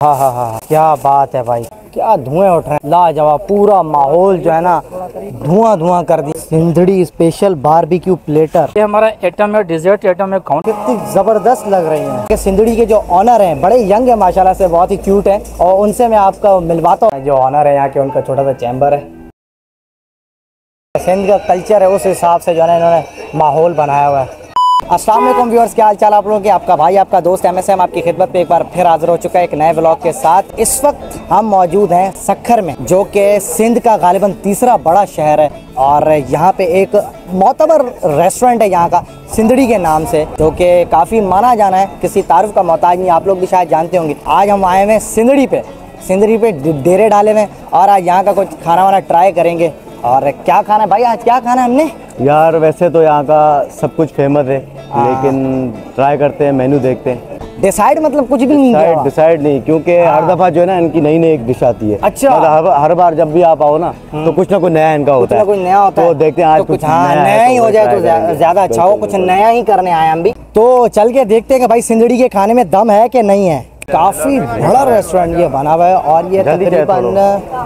हाँ हाँ हाँ हाँ, क्या बात है भाई। क्या धुएँ उठ रहे हैं। लाजवाब पूरा माहौल जो है ना धुआँ धुआँ कर दिया। सिंधड़ी स्पेशल बारबेक्यू प्लेटर ये हमारा एटम है डिजर्ट एटम है काउंट कितनी ज़बरदस्त लग रही है। सिंधड़ी के जो ऑनर हैं बड़े यंग है माशाल्लाह से बहुत ही क्यूट है। और उनसे मैं आपका मिलवाता हूँ। जो ऑनर है यहाँ के उनका छोटा सा चैम्बर है। सिंध का कल्चर है उस हिसाब से जो है इन्होंने माहौल बनाया हुआ है। वालेकुम व्यूअर्स, क्या हाल चाल आप लोगों के? आपका भाई, आपका दोस्त एम एस एम आपकी खिदमत पे एक बार फिर हाजिर हो चुका है एक नए ब्लॉग के साथ। इस वक्त हम मौजूद हैं सखर में, जो कि सिंध का गालिबा तीसरा बड़ा शहर है और यहाँ पे एक मोतबर रेस्टोरेंट है यहाँ का, सिंधड़ी के नाम से, जो कि काफ़ी माना जाना है। किसी तारुफ का मोहताज नहीं, आप लोग भी शायद जानते होंगे। आज हम आए हुए हैं सिंधड़ी पे सिंधड़ी पे डेरे डाले हुए हैं और आज यहाँ का कुछ खाना वाना ट्राई करेंगे। और क्या खाना है भाई? आज क्या खाना है हमने? यार वैसे तो यहाँ का सब कुछ फ़ेमस है लेकिन ट्राई करते हैं मेन्यू देखते हैं। डिसाइड मतलब कुछ भी नहीं किया डिसाइड नहीं क्योंकि हर दफ़ा जो है ना इनकी नई नई एक डिश आती है। अच्छा। मतलब हर, हर बार जब भी आप आओ ना तो कुछ ना कुछ नया इनका होता है। कुछ नया होता है। तो देखते हैं आज तो कुछ हाँ नया है तो ही हो जाए तो। ज़्यादा अच्छा हो कुछ नया ही करने आए हम भी। तो चल के देखते हैं कि भाई सिंधड़ी के खाने में दम है कि नहीं है। काफ़ी बड़ा रेस्टोरेंट ये बना हुआ है और ये तकरीबन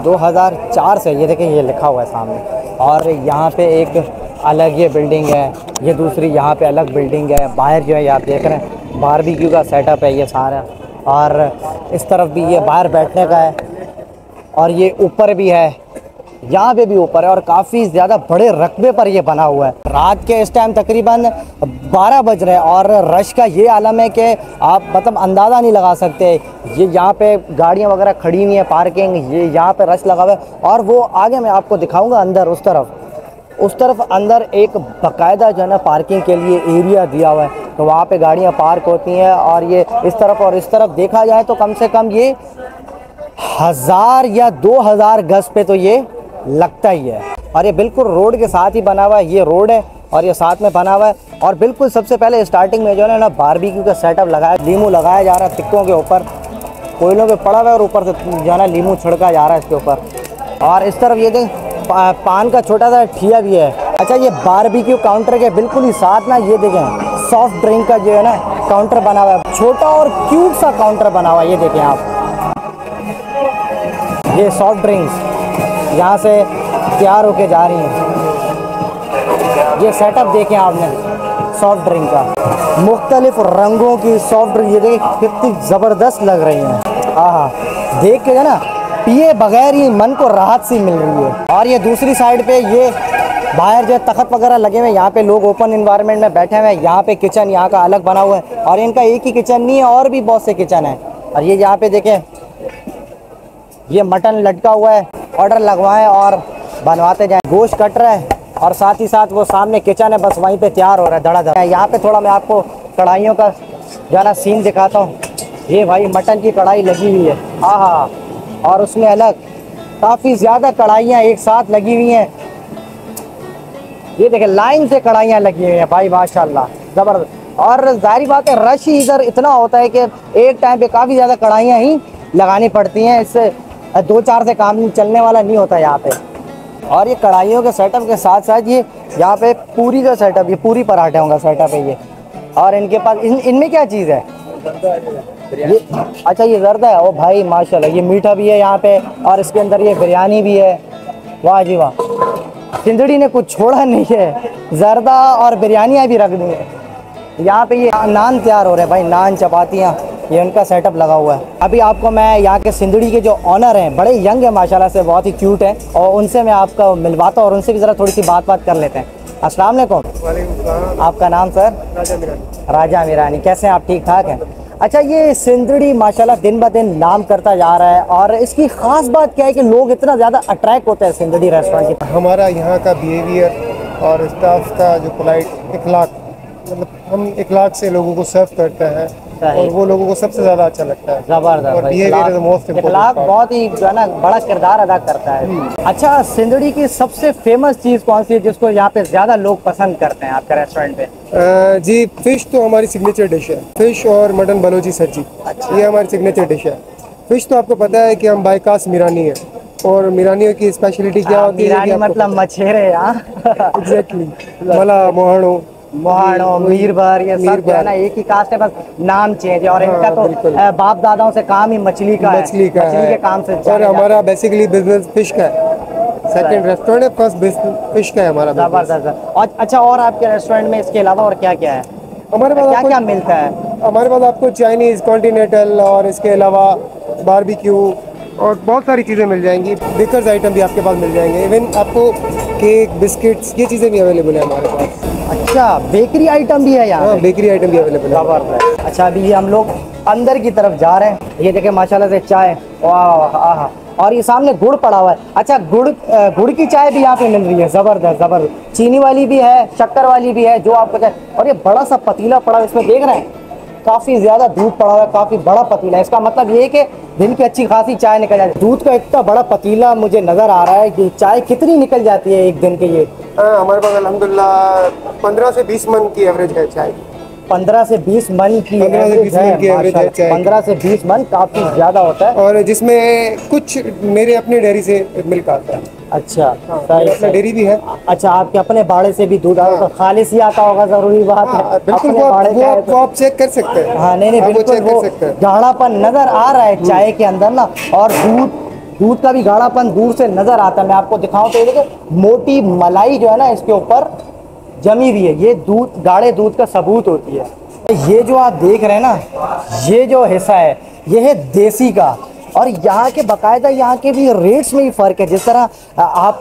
2004 से ये देखें ये लिखा हुआ है सामने। और यहाँ पे एक अलग ये बिल्डिंग है ये दूसरी यहाँ पे अलग बिल्डिंग है। बाहर जो है आप देख रहे हैं बारबेक्यू का सेटअप है ये सारा। और इस तरफ़ भी ये बाहर बैठने का है और ये ऊपर भी है। यहाँ पे भी ऊपर है और काफ़ी ज़्यादा बड़े रकबे पर ये बना हुआ है। रात के इस टाइम तकरीबन 12 बज रहे हैं और रश का ये आलम है कि आप मतलब अंदाज़ा नहीं लगा सकते। ये यहाँ पे गाड़ियाँ वगैरह खड़ी हुई हैं पार्किंग ये यहाँ पे रश लगा हुआ है और वो आगे मैं आपको दिखाऊँगा अंदर, उस तरफ़। उस तरफ़ अंदर एक बकायदा जो है ना पार्किंग के लिए एरिया दिया हुआ है। तो वहाँ पे गाड़ियाँ पार्क होती हैं और ये इस तरफ़ और इस तरफ़ देखा जाए तो कम से कम ये हज़ार या दो हज़ार गज पे तो ये लगता ही है। और ये बिल्कुल रोड के साथ ही बना हुआ है, ये रोड है और ये साथ में बना हुआ है। और बिल्कुल सबसे पहले स्टार्टिंग में जो है ना बारबेक्यू का सेटअप लगाया, लीमू लगाया जा रहा है टिक्कों के ऊपर, कोयलों पे पड़ा हुआ है और ऊपर से जो है ना, लीमू छिड़का जा रहा है इसके ऊपर। और इस तरफ़ ये देख पान का छोटा सा ठिया भी है। अच्छा ये बारबेक्यू काउंटर के बिल्कुल ही साथ ना, ये देखें सॉफ्ट ड्रिंक का जो है ना काउंटर बना हुआ है। छोटा और क्यूट सा काउंटर बना हुआ है, ये देखें आप। ये सॉफ्ट ड्रिंक्स यहाँ से तैयार होके जा रही हैं। ये सेटअप देखें आपने सॉफ्ट ड्रिंक का। मुख्तलिफ़ रंगों की सॉफ्ट ड्रिंक ये देखिए कितनी ज़बरदस्त लग रही हैं। हाँ हाँ देख के ना पिए बगैर ही मन को राहत सी मिल रही है। और ये दूसरी साइड पे ये बाहर जो तखत वगैरह लगे हुए हैं। यहाँ पे लोग ओपन इन्वायरमेंट में बैठे हुए हैं। यहाँ पे किचन यहाँ का अलग बना हुआ है। और इनका एक ही किचन नहीं है, और भी बहुत से किचन है। और ये यहाँ पे देखें, ये मटन लटका हुआ है। ऑर्डर लगवाएँ और बनवाते जाएँ। गोश्त कट रहा है और साथ ही साथ वो सामने किचन है, बस वहीं पे तैयार हो रहा है धड़ा धड़ा यहाँ पे थोड़ा मैं आपको कढ़ाइयों का जो है ना सीन दिखाता हूँ। ये भाई मटन की कढ़ाई लगी हुई है। हाँ और उसमें अलग काफ़ी ज़्यादा कढ़ाइयाँ एक साथ लगी हुई हैं। ये देखें, लाइन से कढ़ाइयाँ लगी हुई हैं, भाई माशाल्लाह, ज़बरदस्त। और ज़ाहिर बात है, रश ही इधर इतना होता है कि एक टाइम पे काफ़ी ज़्यादा कढ़ाइयाँ ही लगानी पड़ती हैं। इससे दो चार से काम चलने वाला नहीं होता यहाँ पे। और ये कढ़ाइयों के सेटअप के साथ साथ ये यहाँ पे पूरी का सेटअप ये पूरी पराठे का सेटअप है ये। और इनके पास, इन, इनमें क्या चीज़ है? ये अच्छा ये जर्दा है, ओ भाई, माशाल्लाह, ये मीठा भी है यहाँ पे, और इसके अंदर ये बिरयानी भी है। वाह जी वाह। सिंधड़ी ने कुछ छोड़ा नहीं है, जर्दा और बिरयानियाँ भी रख दी है। यहाँ पे ये नान तैयार हो रहे हैं भाई, नान, चपातियाँ। ये उनका सेटअप लगा हुआ है। अभी आपको मैं यहाँ के सिंधड़ी के जो ऑनर हैं बड़े यंग हैं माशाल्लाह से बहुत ही क्यूट हैं और उनसे मैं आपका मिलवाता हूँ और उनसे भी ज़रा थोड़ी सी बात बात कर लेते हैं। अस्सलाम वालेकुम। आपका नाम सर राजा मीरानी। कैसे हैं आप? ठीक ठाक हैं? अच्छा ये सिंधड़ी माशाल्लाह दिन ब दिन नाम करता जा रहा है और इसकी खास बात क्या है कि लोग इतना ज़्यादा अट्रैक्ट होते हैं सिंधड़ी रेस्टोरेंट की हमारा यहाँ का बिहेवियर और स्टाफ का जो पोलाइट इखलाक मतलब हम इखलाक से लोगों को सर्व करते हैं। सही। और वो लोगों को सबसे ज़्यादा अच्छा लगता है। ज़बरदस्त इखलाक- part. बहुत ही जो है ना बड़ा किरदार अदा करता है। अच्छा सिंधड़ी की सबसे फ़ेमस चीज़ कौन सी है जिसको यहाँ पे ज़्यादा लोग पसंद करते हैं आपके रेस्टोरेंट पे? जी फ़िश तो हमारी सिग्नेचर डिश है। फ़िश और मटन बलोची सब्ज़ी। अच्छा। ये हमारी सिग्नेचर डिश है। फ़िश तो आपको पता है कि हम बाईकास मीरानी है। और मीरानियों की स्पेशलिटी क्या हाँ, होती है मतलब मछेरे यहाँ एग्जैक्टली मला मोहणो मोहाड़ो मीरभर ये सब जो है ना एक ही कास्ट है बस नाम चेंज है और हाँ, इनका तो बाप दादाओं से काम ही मछली का मछली का मछली के काम से और हमारा बेसिकली बिज़नेस फ़िश का है। सेकंड रेस्टोरेंट है फ़र्स्ट फ़िश का है हमारा। ज़बरदस्त और अच्छा और आपके रेस्टोरेंट में इसके अलावा और क्या क्या है? हमारे पास क्या क्या मिलता है? हमारे पास आपको चाइनीज़ कॉन्टिनेंटल और इसके अलावा बारबेक्यू और बहुत सारी चीज़ें मिल जाएँगी। बेकर्स आइटम भी आपके पास मिल जाएँगे। इवन आपको केक बिस्किट्स ये चीज़ें भी अवेलेबल है हमारे पास। अच्छा बेकरी आइटम भी है यहाँ हाँ बेकरी आइटम भी अवेलेबल है। अच्छा अभी ये हम लोग अंदर की तरफ़ जा रहे हैं। ये देखे माशाल्लाह से चाय। वाह आहा और ये सामने गुड़ पड़ा हुआ है। अच्छा गुड़ गुड़ की चाय भी यहाँ पे मिल रही है। ज़बरदस्त ज़बरदस्त। चीनी वाली भी है शक्कर वाली भी है जो आपको चाहे और ये बड़ा सा पतीला पड़ा है इसमें देख रहे हैं? काफ़ी ज़्यादा दूध पड़ा हुआ है काफ़ी बड़ा पतीला है। इसका मतलब ये है कि दिन की अच्छी खासी चाय निकल जाती है। दूध का इतना बड़ा पतीला मुझे नज़र आ रहा है कि चाय कितनी निकल जाती है एक दिन के ये हाँ हमारे पास अलहमदिल्ला पंद्रह से बीस मन की एवरेज है चाय। पंद्रह से बीस मन की 15 से 20 मन की average चाय की। पंद्रह से बीस मन काफ़ी ज़्यादा होता है। और जिसमें कुछ मेरे अपने डेयरी से मिल्क आता है। अच्छा मेरा सही डेयरी भी है। अच्छा आपके अपने बाड़े से भी दूध आता है तो खालिश ही आता होगा ज़रूरी बात है। हाँ, बिल्कुल वो आप- बाड़े वो आप- तो- वो आप चेक कर सकते हैं। हाँ नहीं नहीं बिल्कुल वो हैं। गाढ़ापन नज़र आ रहा है चाय के अंदर ना और दूध दूध का भी गाढ़ापन दूर से नज़र आता है। मैं आपको दिखाऊँ तो ये देखिए मोटी मलाई जो है ना इसके ऊपर जमी हुई है। ये दूध गाढ़े दूध का सबूत होती है। ये जो आप देख रहे हैं ना ये जो हिस्सा है ये है देसी का। और यहाँ के बाकायदा यहाँ के भी रेट्स में ही फ़र्क है। जिस तरह आप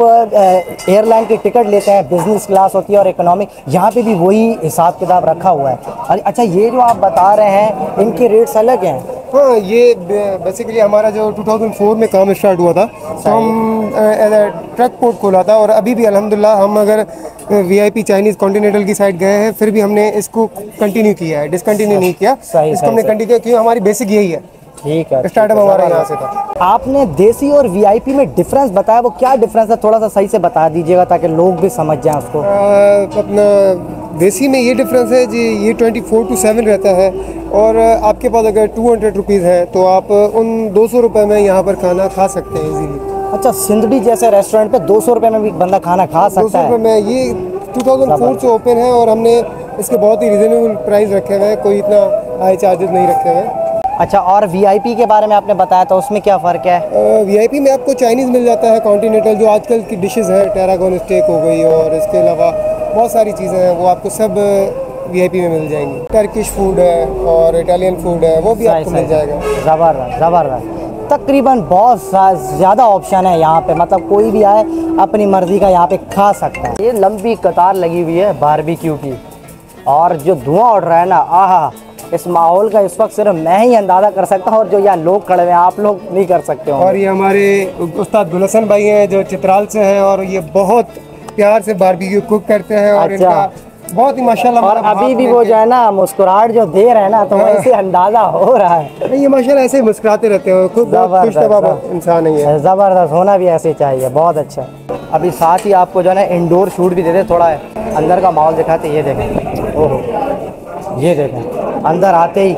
एयरलाइन की टिकट लेते हैं बिज़नेस क्लास होती है और इकोनॉमिक यहाँ पे भी वही हिसाब किताब रखा हुआ है। अच्छा ये जो आप बता रहे हैं इनके रेट्स अलग हैं? हाँ ये बेसिकली हमारा जो 2004 में काम स्टार्ट हुआ था तो हम एज अ ट्रक पोर्ट खोला था और अभी भी अल्हम्दुलिल्लाह हम अगर वीआईपी चाइनीज़ कॉन्टिनेंटल की साइड गए हैं फिर भी हमने इसको कंटिन्यू किया है डिसकंटिन्यू नहीं किया। इसको हमने कंटिन्यू किया क्योंकि हमारी बेसिक यही है। ठीक है स्टार्टअप हमारा यहाँ से था। आपने देसी और वीआईपी में डिफरेंस बताया वो क्या डिफरेंस है थोड़ा सा सही से बता दीजिएगा ताकि लोग भी समझ जाएँ उसको। अपना देसी में ये डिफरेंस है जी ये 24 टू 7 रहता है। और आपके पास अगर टू हंड्रेड रुपीज़ है तो आप उन दो सौ रुपये में यहाँ पर खाना खा सकते हैं इजीली अच्छा सिंधड़ी जैसे रेस्टोरेंट पे दो सौ रुपये में भी बंदा खाना खा सकता है? में ये 2004 से ओपन है और हमने इसके बहुत ही रिजनेबल प्राइस रखे हुए हैं कोई इतना हाई चार्जेस नहीं रखे हुए हैं। अच्छा और वीआईपी के बारे में आपने बताया था उसमें क्या फ़र्क है? वीआईपी में आपको चाइनीज़ मिल जाता है कॉन्टीनेंटल जो आजकल की डिशेस हैं टेरागोन स्टेक हो गई और इसके अलावा बहुत सारी चीज़ें हैं वो आपको सब वीआईपी में मिल जाएँगी। टर्किश फ़ूड है और इटालियन फ़ूड है वो भी सही, आपको सही। मिल जाएगा। ज़बरदस्त ज़बरदस्त। तकरीबन बहुत ज़्यादा ऑप्शन है यहाँ पे मतलब कोई भी आए अपनी मर्ज़ी का यहाँ पे खा सकता है। ये लंबी कतार लगी हुई है बारबेक्यू की। और जो धुआँ उड़ रहा है ना आहा इस माहौल का इस वक्त सिर्फ़ मैं ही अंदाज़ा कर सकता हूँ और जो यहाँ लोग खड़े हैं आप लोग नहीं कर सकते और ये हमारे उस्ताद गुलसन भाई हैं जो चित्राल से हैं और ये बहुत प्यार से बारबेक्यू कुक करते हैं और अच्छा। इनका बहुत ही माशाल्लाह और अभी भी वो जो है ना मुस्कुराहट जो दे रहे हैं ना तो वहीं से अंदाज़ा हो रहा है। ये माशाल्लाह ऐसे ही मुस्कुराते रहते हैं। खुद बहुत इंसान है ज़बरदस्त होना भी ऐसे ही चाहिए बहुत अच्छा अभी साथ ही आपको जो है ना इंडोर शूट भी देते थोड़ा अंदर का माहौल दिखाते ये देखें। ओहो। ये देखें अंदर आते ही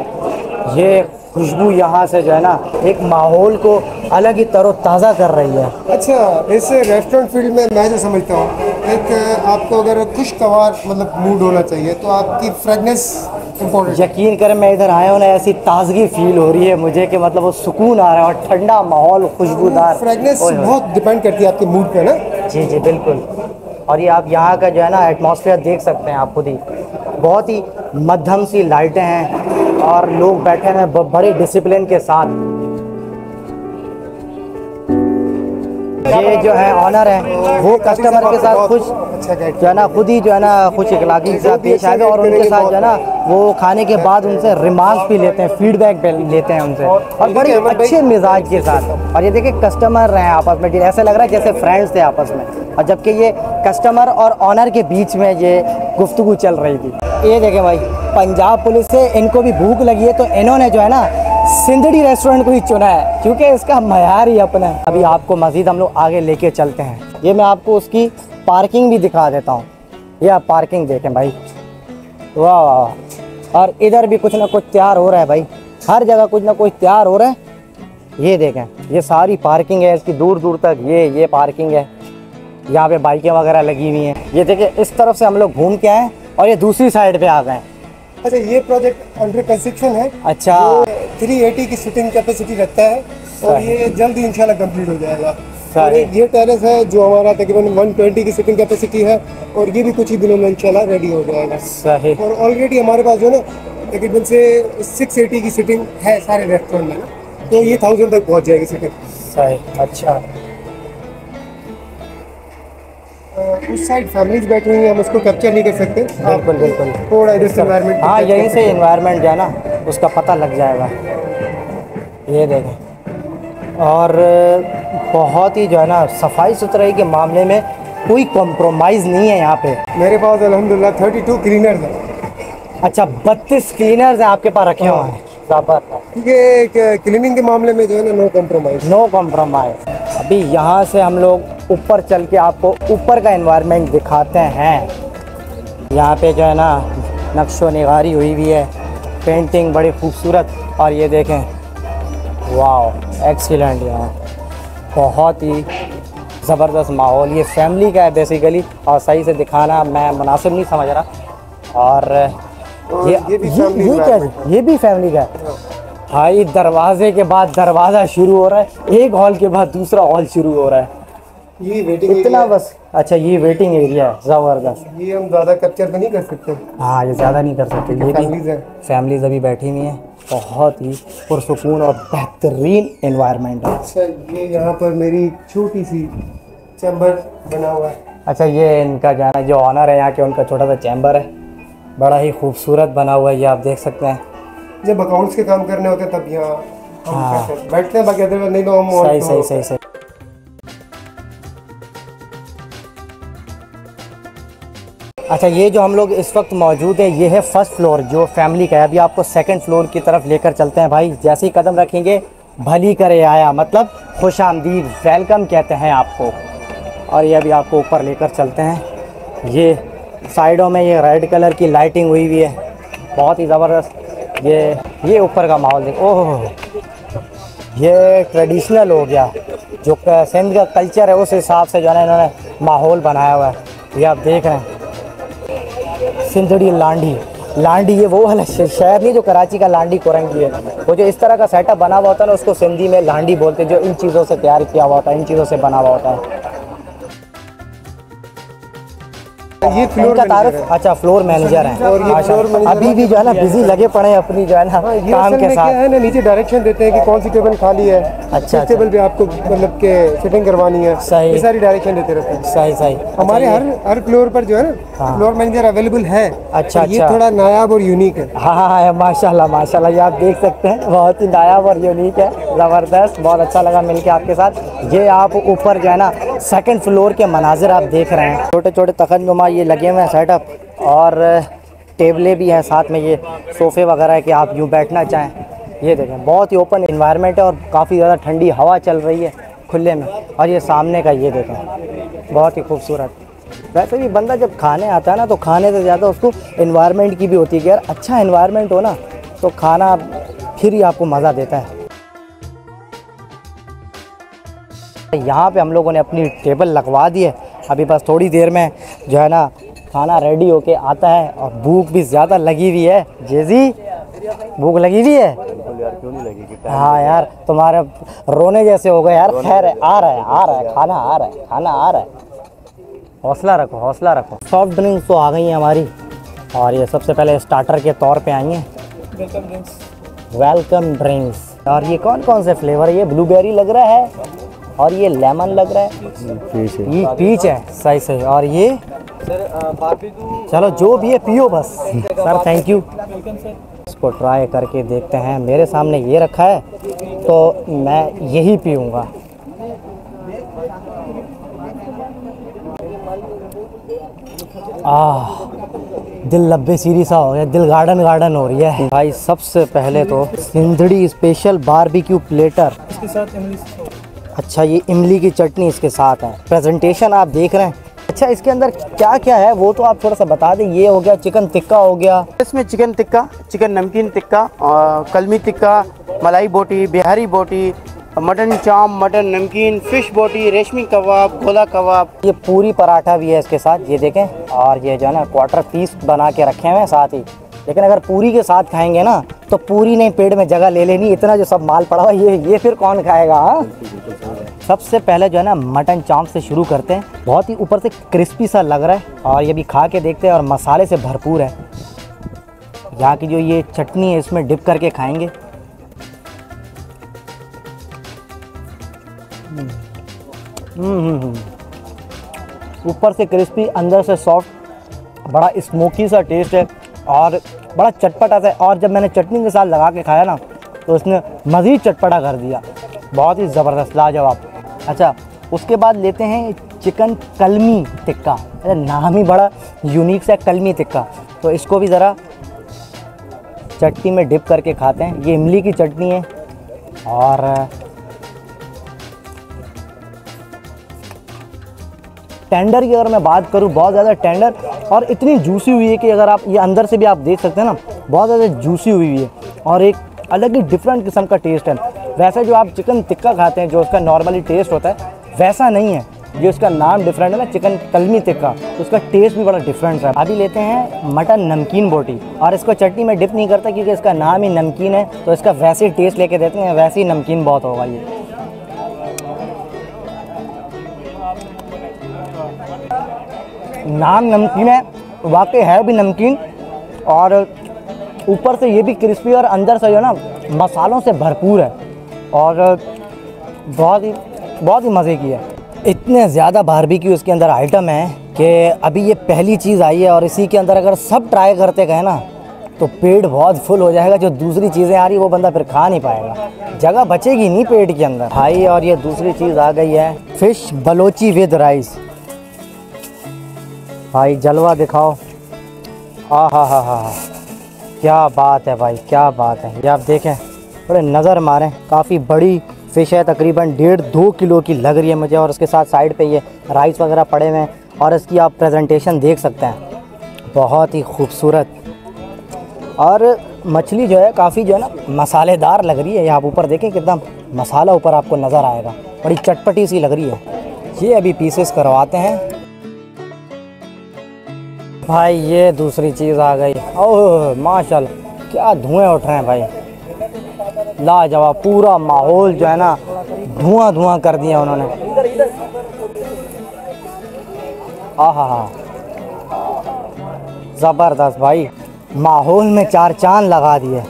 ये खुशबू यहाँ से जो है ना एक माहौल को अलग ही तरोताज़ा कर रही है। अच्छा इस रेस्टोरेंट फ़ील्ड में मैं जो समझता हूँ एक आपको अगर खुशगवार मतलब मूड होना चाहिए तो आपकी फ्रेगनेस यकीन करें मैं इधर आया हूँ ना ऐसी ताजगी फील हो रही है मुझे कि मतलब वो सुकून आ रहा है और ठंडा माहौल खुशबूदार। फ्रेगनेंस। बहुत डिपेंड करती है आपके मूड पे ना? जी जी बिल्कुल। और ये आप यहाँ का जो है ना एटमोसफियर देख सकते हैं आप खुद ही। बहुत ही मध्यम सी लाइटें हैं और लोग बैठे हैं बड़े डिसिप्लिन के साथ। ये जो है ऑनर है वो कस्टमर के साथ खुश अच्छा जो है ना खुद ही जो है ना खुश इखलाकी के साथ पेश आए और उनके साथ जो है ना वो खाने के बाद उनसे रिमार्क्स भी लेते हैं फीडबैक भी लेते हैं उनसे। और बड़े अच्छे मिजाज के साथ। और ये देखिए कस्टमर रहे हैं आपस में ऐसा लग रहा है जैसे फ्रेंड्स थे आपस में। और जबकि ये कस्टमर और ऑनर के बीच में ये गुफ्तगू चल रही थी। ये देखें भाई पंजाब पुलिस से इनको भी भूख लगी है तो इन्होंने जो है ना सिंदड़ी रेस्टोरेंट को ही चुना है क्योंकि इसका मैार ही अपना है। अभी आपको मज़ीद हम लोग आगे लेके चलते हैं। ये मैं आपको उसकी पार्किंग भी दिखा देता हूँ। ये आप पार्किंग देखें भाई। वाह वाह वाह। और इधर भी कुछ ना कुछ तैयार हो रहा है भाई। हर जगह कुछ ना कुछ तैयार हो रहा है। ये देखें ये सारी पार्किंग है इसकी दूर दूर तक ये ये पार्किंग है। यहाँ पे बाइकें वगैरह लगी हुई हैं। ये देखिए इस तरफ़ से हम लोग घूम के आए और ये दूसरी साइड पे आ गए अच्छा ये प्रोजेक्ट अंडर कंस्ट्रक्शन है। अच्छा। थ्री एटी की सिटिंग कैपेसिटी रखता है और ये जल्द ही इंशाल्लाह कंप्लीट हो जाएगा। और ये टेरेस है जो हमारा तकरीबन 120 की सिटिंग कैपेसिटी है और ये भी कुछ ही दिनों में इंशाल्लाह रेडी हो जाएगा। और ऑलरेडी हमारे पास जो है ना तकरीबन से 680 की सिटिंग है सारे रेस्टोरेंट में तो ये थाउज़ेंड तक पहुँच जाएगी सिटिंग अच्छा। उस साइड फैमिलीज़ बैठी हुई हैं हम उसको कैप्चर नहीं कर सकते। बिल्कुल बिल्कुल। थोड़ा इधर से एनवायरनमेंट हाँ यहीं से इन्वायरमेंट जो है ना उसका पता लग जाएगा। ये देखें। और बहुत ही जो है ना सफ़ाई सुथराई के मामले में कोई कॉम्प्रोमाइज़ नहीं है यहाँ पे। मेरे पास अल्हम्दुलिल्लाह 32 क्लीनर्स हैं। अच्छा बत्तीस क्लीनर्स हैं आपके पास रखे हुए हैं। क्योंकि क्लीनिंग के मामले में जो है ना नो कॉम्प्रोमाइज नो कॉम्प्रोमाइज़ अभी यहाँ से हम लोग ऊपर चल के आपको ऊपर का इन्वायरमेंट दिखाते हैं। यहाँ पे जो है ना नक्शो निगारी हुई हुई है। पेंटिंग बड़ी खूबसूरत और ये देखें। वाह एक्सीलेंट यहाँ। बहुत ही ज़बरदस्त माहौल। ये फैमिली का है बेसिकली और सही से दिखाना मैं मुनासिब नहीं समझ रहा। और ये ये भी ये, ये क्या ये भी फैमिली का है भाई दरवाजे के बाद दरवाज़ा शुरू हो रहा है। एक हॉल के बाद दूसरा हॉल शुरू हो रहा है। ये वेटिंग इतना बस। अच्छा ये वेटिंग एरिया है ज़बरदस्त। ये हम ज़्यादा कैप्चर तो नहीं कर सकते। हाँ ये ज़्यादा नहीं कर सकते। ये फैमिलीज़ हैं। फैमिलीज़ अभी बैठी हुई हैं। बहुत ही पुरसकून और बेहतरीन इन्वायरमेंट है। अच्छा ये यहाँ पर मेरी छोटी सी चैम्बर बना हुआ है। अच्छा ये इनका जो है? जो ऑनर है यहाँ के उनका छोटा सा चैम्बर है। बड़ा ही खूबसूरत बना हुआ है ये आप देख सकते हैं। जब अकाउंट्स के काम करने होते हैं तब यहाँ हाँ। बैठते हैं बाकी अदरवाइज़ नहीं तो हम सही सही सही सही। अच्छा ये जो हम लोग इस वक्त मौजूद है ये है फ़र्स्ट फ्लोर जो फैमिली का है। अभी आपको सेकंड फ्लोर की तरफ़ लेकर चलते हैं भाई। जैसे ही कदम रखेंगे भली करे आया मतलब खुश आमदीद वेलकम कहते हैं आपको। और ये अभी आपको ऊपर लेकर चलते हैं। ये साइडों में ये रेड कलर की लाइटिंग हुई हुई है। बहुत ही ज़बरदस्त। ये ये ऊपर का माहौल देखो ओह, ये ट्रेडिशनल हो गया। जो सिंध का कल्चर है, उस हिसाब से जो है इन्होंने माहौल बनाया हुआ है। ये आप देख रहे हैं। सिंधड़ी लांडी। लांडी ये वो श- शहर नहीं, जो कराची का लांडी कोरंगी है। वो जो इस तरह का सेटअप बना हुआ होता है ना, उसको सिंधी में लांडी बोलते हैं, जो इन चीज़ों से तैयार किया हुआ होता है, इन चीज़ों से बना हुआ होता है। ये फ्लोर मैनेजर है। अच्छा फ्लोर मैनेजर है। और ये फ्लोर मैनेजर अभी भी जो है ना बिज़ी लगे पड़े हैं अपनी जो है ना हाँ, काम के साथ। है ना नीचे डायरेक्शन देते हैं कि कौन सी टेबल खाली है। अच्छा, अच्छा। टेबल पे आपको मतलब के सिटिंग करवानी है। सही। सारी डायरेक्शन देते रहते हैं। सही सही। हमारे अच्छा, हर हर फ्लोर पर जो है ना। फ्लोर मैनेजर अवेलेबल है अच्छा, ये अच्छा। थोड़ा नायाब और यूनिक है। हाँ हाँ हाँ माशाल्लाह माशाल्लाह ये आप देख सकते हैं बहुत ही नायाब और यूनिक है। ज़बरदस्त बहुत अच्छा लगा मिलके आपके साथ। ये आप ऊपर जो है ना सेकंड फ्लोर के मनाजिर आप देख रहे हैं। छोटे छोटे तखन नुमा ये लगे हुए हैं सेटअप और, टेबलें भी हैं साथ में ये, सोफ़े वगैरह कि आप यूँ बैठना चाहें। ये देखें, बहुत ही ओपन इन्वायरमेंट है और काफ़ी ज़्यादा ठंडी हवा चल रही है खुले में। और ये सामने का ये देखें, बहुत ही खूबसूरत। वैसे भी बंदा जब खाने आता है ना तो खाने से ज़्यादा उसको इन्वायरमेंट की भी होती है कि यार अच्छा इन्वायरमेंट हो ना तो खाना फिर ही आपको मज़ा देता है। यहाँ पे हम लोगों ने अपनी टेबल लगवा दी है। अभी बस थोड़ी देर में जो है ना खाना रेडी होके आता है और भूख भी ज़्यादा लगी हुई है। जेजी भूख लगी हुई है? हाँ यार तुम्हारे रोने जैसे हो गए यार। खैर है, आ रहा है आ रहा है खाना आ रहा है खाना आ रहा है। हौसला रखो हौसला रखो। सॉफ्ट ड्रिंक्स तो आ गई हैं हमारी। और ये सबसे पहले स्टार्टर के तौर पे आई हैं। वेलकम ड्रिंक्स और ये कौन कौन से फ्लेवर है? ये ब्लूबेरी लग रहा है? और ये लेमन लग रहा है। ये पीच है सही सही और ये चलो जो भी है पियो बस। सर थैंक यू इसको ट्राई करके देखते हैं। मेरे सामने ये रखा है तो मैं यही पीऊँगा। आह दिल लब्बे सीरी सा हो गया। दिल गार्डन गार्डन हो रही है। भाई सबसे पहले तो सिंधड़ी स्पेशल बारबेक्यू प्लेटर अच्छा ये इमली की चटनी इसके साथ है। प्रेजेंटेशन आप देख रहे हैं। अच्छा इसके अंदर क्या क्या है वो तो आप थोड़ा सा बता दें। ये हो गया चिकन टिक्का हो गया। इसमें चिकन टिक्का चिकन नमकीन टिक्का कलमी टिक्का मलाई बोटी बिहारी बोटी मटन चाम मटन नमकीन फ़िश बोटी रेशमी कबाब गोला कबाब। ये पूरी पराठा भी है इसके साथ ये देखें। और ये जो है ना क्वार्टर पीस बना के रखे हुए हैं साथ ही। लेकिन अगर पूरी के साथ खाएँगे ना तो पूरी नहीं पेड़ में जगह ले लेनी इतना जो सब माल पड़ा हुआ ये ये फिर कौन खाएगा हाँ? सबसे पहले जो है ना मटन चाँप से शुरू करते हैं बहुत ही ऊपर से क्रिस्पी सा लग रहा है और ये भी खा के देखते हैं और मसाले से भरपूर है यहाँ की जो ये चटनी है इसमें डिप करके खाएँगे हम्म, हम्म, हम्म। ऊपर से क्रिस्पी अंदर से सॉफ्ट बड़ा स्मोकी सा टेस्ट है और बड़ा चटपटा था और जब मैंने चटनी के साथ लगा के खाया ना तो उसने मज़ीद चटपटा कर दिया। बहुत ही ज़बरदस्त, लाजवाब। अच्छा उसके बाद लेते हैं चिकन कलमी टिक्का। अरे, नाम ही बड़ा यूनिक सा कलमी टिक्का। तो इसको भी ज़रा चटनी में डिप करके खाते हैं। ये इमली की चटनी है, और टेंडर की अगर मैं बात करूँ, बहुत ज़्यादा टेंडर और इतनी जूसी हुई है कि अगर आप ये अंदर से भी आप देख सकते हैं ना, बहुत ज़्यादा जूसी हुई है और एक अलग ही डिफरेंट किस्म का टेस्ट है। वैसे जो आप चिकन टिक्का खाते हैं, जो उसका नॉर्मली टेस्ट होता है, वैसा नहीं है। जो इसका नाम डिफरेंट है ना चिकन कलमी टिक्का उसका टेस्ट भी बड़ा डिफरेंट है। अभी लेते हैं मटन नमकीन बोटी और इसको चटनी में डिप नहीं करता क्योंकि इसका नाम ही नमकीन है तो इसका वैसे ही टेस्ट लेके देते हैं, वैसे ही नमकीन बहुत होगा ये। नाम नमकीन है, वाकई है भी नमकीन। और ऊपर से ये भी क्रिस्पी और अंदर से जो है ना, मसालों से भरपूर है। और बहुत ही बहुत ही मज़े की है। इतने ज़्यादा बारबेक्यू इसके अंदर आइटम है कि अभी ये पहली चीज़ आई है और इसी के अंदर अगर सब ट्राई करते गए ना तो पेट बहुत फुल हो जाएगा। जो दूसरी चीज़ें आ रही, वो बंदा फिर खा नहीं पाएगा। जगह बचेगी नहीं पेट के अंदर। भाई, और ये दूसरी चीज़ आ गई है फ़िश बलोची विद राइस भाई, जलवा दिखाओ। आ हा हा हा हा क्या बात है भाई, क्या बात है। ये आप देखें, थोड़े नज़र मारें, काफ़ी बड़ी फ़िश है, तकरीबन डेढ़ दो किलो की लग रही है मुझे, और उसके साथ साइड पे ये राइस वगैरह पड़े हुए हैं, और इसकी आप प्रेजेंटेशन देख सकते हैं। बहुत ही खूबसूरत। और मछली जो है, काफ़ी जो है ना, मसालेदार लग रही है। ये आप ऊपर देखें कितना मसाला ऊपर आपको नज़र आएगा। बड़ी चटपटी सी लग रही है। ये अभी पीसेस करवाते हैं। भाई, ये दूसरी चीज़ आ गई। ओह, माशाल्लाह, क्या धुएँ उठ रहे हैं भाई। लाजवाब, पूरा माहौल जो है ना धुआँ धुआँ कर दिया उन्होंने। आहा हा ज़बरदस्त भाई, माहौल में चार चाँद लगा दिए।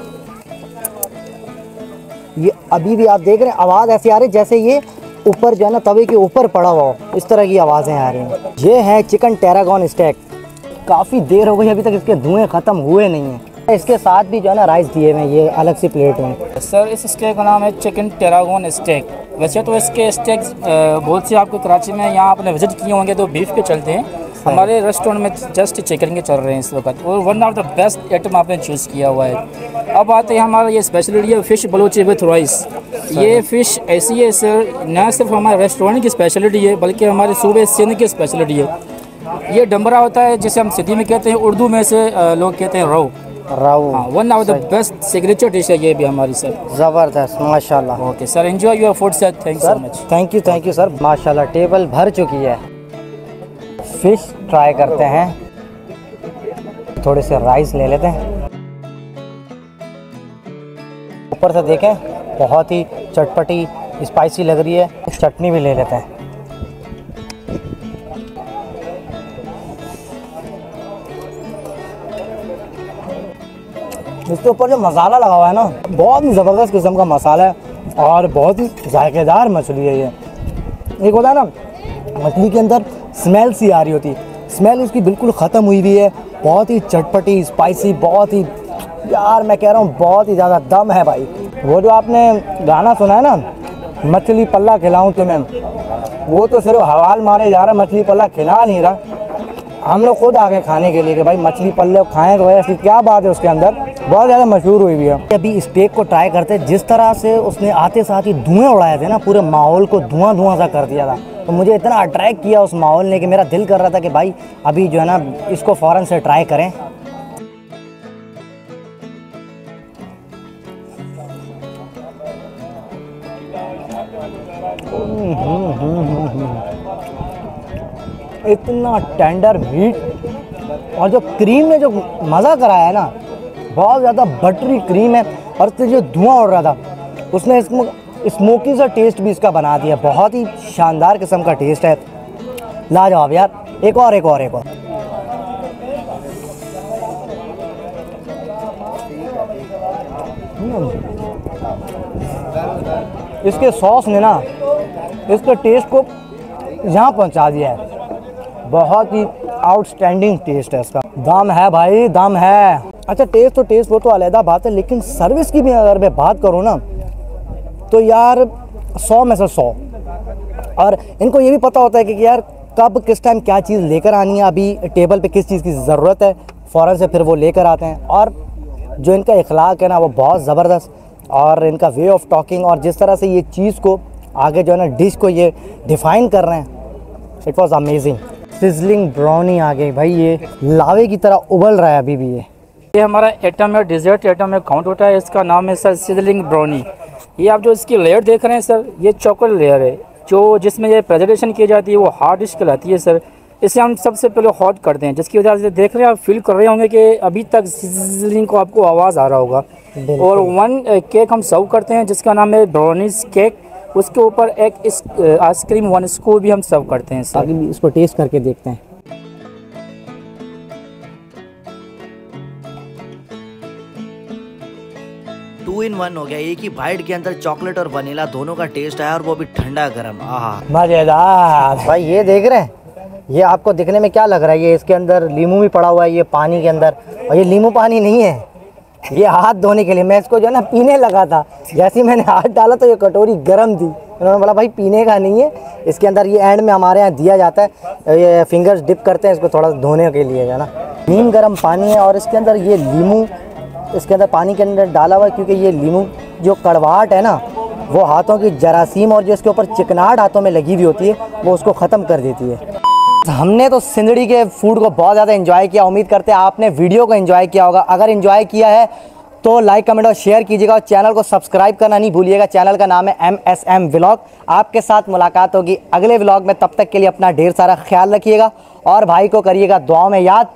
ये अभी भी आप देख रहे हैं, आवाज़ ऐसी आ रही है जैसे ये ऊपर जो है ना, तवे के ऊपर पड़ा हुआ इस तरह की आवाज़ें आ रही हैं। ये है चिकन टेरागॉन स्टेक। काफ़ी देर हो गई अभी तक इसके धुएँ ख़त्म हुए नहीं हैं। इसके साथ भी जो है ना राइस दिए हुए ये अलग सी प्लेट में सर इस स्टेक का नाम है चिकन टेरागोन स्टेक वैसे तो इसके स्टेक बहुत से आपको कराची में यहाँ आपने विज़िट किए होंगे तो बीफ के चलते हैं। हमारे रेस्टोरेंट में जस्ट चिकन के चल रहे हैं इस वक्त। और one of the best item आपने चूज़ किया हुआ है। अब आते हैं हमारा ये स्पेशलिटी है फ़िश बलोची विथ राइस ये फ़िश ऐसी है सर न सिर्फ़ हमारे रेस्टोरेंट की स्पेशलिटी है बल्कि हमारे सूबे सिंध की स्पेशलिटी है। ये डम्बरा होता है जिसे हम सिद्धि में कहते हैं उर्दू में से लोग कहते हैं रो हाँ one of the best signature dish है ये भी हमारी सर ज़बरदस्त माशाल्लाह। Okay sir enjoy your food sir thank so sir much thank you thank you sir माशाल्लाह टेबल भर चुकी है। फ़िश ट्राई करते हैं। थोड़े से राइस ले लेते हैं। ऊपर से देखें बहुत ही चटपटी स्पाइसी लग रही है। चटनी भी ले लेते हैं। इसके ऊपर जो मसाला लगा हुआ है ना, बहुत ही ज़बरदस्त किस्म का मसाला है और बहुत ही जायकेदार मछली है ये। एक होता है ना, मछली के अंदर स्मेल सी आ रही होती स्मेल उसकी बिल्कुल ख़त्म हुई हुई है, बहुत ही चटपटी स्पाइसी बहुत ही, यार मैं कह रहा हूँ, बहुत ही ज़्यादा दम है भाई। वो जो आपने गाना सुना है ना, मछली पल्ला खिलाऊं तुम्हें, वो तो सिर्फ़ हवाल मारे जा रहा मछली पल्ला खिला नहीं रहा। हम लोग खुद आ गए खाने के लिए कि भाई मछली पल्ले खाएँ तो ऐसी क्या बात है उसके अंदर? बहुत ज़्यादा मशहूर हुई भी है। अभी स्टेक को ट्राई करते, जिस तरह से उसने आते साथ ही धुएँ उड़ाए थे ना, पूरे माहौल को धुआँ धुआँ सा कर दिया था। तो मुझे इतना अट्रैक्ट किया उस माहौल ने कि मेरा दिल कर रहा था कि भाई अभी जो है ना, इसको फ़ौरन से ट्राई करें। इतना टेंडर मीट और जो क्रीम ने जो मज़ा कराया है ना, बहुत ज़्यादा बटरी क्रीम है और इससे जो धुआँ उड़ रहा था, उसने इसमें स्मोकी सा टेस्ट भी इसका बना दिया। बहुत ही शानदार किस्म का टेस्ट है। लाजवाब यार, एक और एक और एक और। इसके सॉस ने ना, इसके टेस्ट को यहाँ पहुँचा दिया है। बहुत ही आउटस्टैंडिंग टेस्ट है इसका। दाम है भाई, दाम है। अच्छा टेस्ट तो टेस्ट वो तो अलहदा बात है, लेकिन सर्विस की भी अगर मैं बात करूँ ना तो यार, सौ में से सौ। और इनको ये भी पता होता है कि यार, कब किस टाइम क्या चीज़ लेकर आनी है, अभी टेबल पे किस चीज़ की ज़रूरत है, फ़ौरन से फिर वो लेकर आते हैं। और जो इनका इखलाक है ना, वो बहुत ज़बरदस्त। और इनका वे ऑफ़ टॉकिंग और जिस तरह से ये चीज़ को आगे जो है ना डिश को ये डिफ़ाइन कर रहे हैं it was amazing sizzling brownie आ गई। भाई, ये लावे की तरह उबल रहा है अभी भी ये। ये हमारा एटम है डिज़र्ट एटम में काउंट होता है। इसका नाम है सर सिजलिंग ब्राउनी ये आप जो इसकी लेयर देख रहे हैं सर ये चॉकलेट लेयर है। जो जिसमें ये प्रेजेंटेशन की जाती है, वो हार्ड डिश कहलाती है सर इसे हम सबसे पहले हॉट करते हैं जिसकी वजह से देख रहे हैं, आप फील कर रहे होंगे कि अभी तक सिजलिंग को आपको आवाज़ आ रहा होगा। और वन केक हम सर्व करते हैं, जिसका नाम है ब्राउनीज केक उसके ऊपर एक आइसक्रीम वन स्कूप भी हम सर्व करते हैं सर इसको टेस्ट करके देखते हैं। टू इन वन हो गया। एक ही बाइट के अंदर चॉकलेट और वनीला दोनों का टेस्ट आया और वो भी ठंडा गर्म। आहा। मज़ेदार। भाई ये देख रहे हैं? ये आपको दिखने में क्या लग रहा है? ये इसके अंदर लीमू भी पड़ा हुआ है ये पानी के अंदर। और ये लीमू पानी नहीं है। ये हाथ धोने के लिए, मैं इसको जो है ना पीने लगा था। जैसे ही मैंने हाथ डाला तो ये कटोरी गर्म थी। उन्होंने बोला, भाई, पीने का नहीं है, इसके अंदर ये एंड में हमारे यहाँ दिया जाता है। ये फिंगर्स डिप करते हैं इसको थोड़ा धोने के लिए, है ना। नीम गर्म पानी है और इसके अंदर ये लीमू, इसके अंदर पानी के अंदर डाला हुआ है, क्योंकि ये लीमू जो कड़वाहट है ना, वो हाथों की जरासीम और जो इसके ऊपर चिकनाहट हाथों में लगी हुई होती है, वो उसको ख़त्म कर देती है। हमने तो सिंदड़ी के फ़ूड को बहुत ज़्यादा इन्जॉय किया। उम्मीद करते हैं आपने वीडियो को इन्जॉय किया होगा। अगर इन्जॉय किया है तो लाइक कमेंट और शेयर कीजिएगा और चैनल को सब्सक्राइब करना नहीं भूलिएगा। चैनल का नाम है एम एस एम व्लॉग आपके साथ मुलाकात होगी अगले व्लॉग में। तब तक के लिए अपना ढेर सारा ख्याल रखिएगा और भाई को करिएगा दुआ में याद।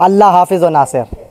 अल्लाह हाफिज़ व नासिर।